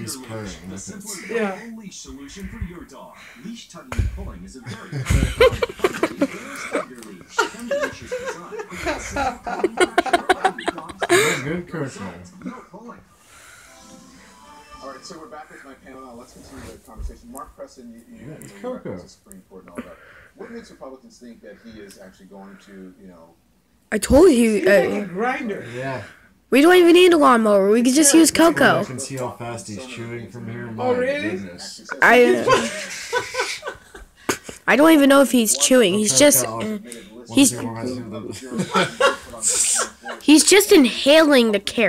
He's purring. the That's simplest Yeah. only solution for your dog. Leash tugging and pulling is a very common Bear's Underleash. Underleash is designed to get simple calming pressure around your dog's Very good, Coco. Result, pulling. All right, so we're back with my panel now. Let's continue the conversation. Mark Preston, you, you, Yeah, you it's know, you Coco. the Supreme Court and all that. What makes Republicans think that he is actually going to, you know, I told you. a Uh, grinder. Yeah. We don't even need a lawnmower. We could just use I Coco. can see how fast he's chewing from here. My Oh, really? goodness. I. Uh, I don't even know if he's chewing. He's just. Uh, He's- of jurors put on the Supreme Court? he's just inhaling the carrot.